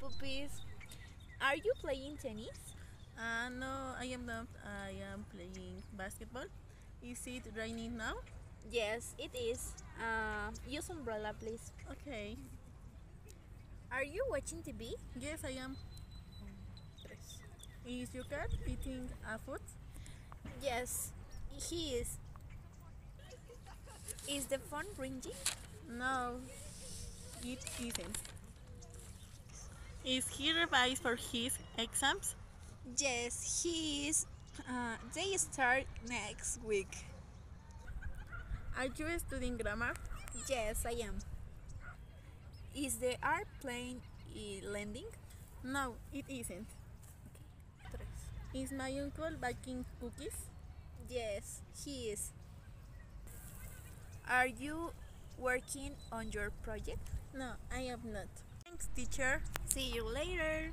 puppies. Are you playing tennis? Uh, no, I am not. I am playing basketball. Is it raining now? Yes, it is. Uh, use umbrella, please. Okay. Are you watching TV? Yes, I am. Is your cat eating a food? Yes, he is. Is the phone ringing? No, it isn't. Is he revised for his exams? Yes, he is. Uh, they start next week. Are you studying grammar? Yes, I am. Is the airplane landing? No, it isn't. Is my uncle baking cookies? Yes, he is. Are you working on your project? No, I am not. Thanks, teacher. See you later.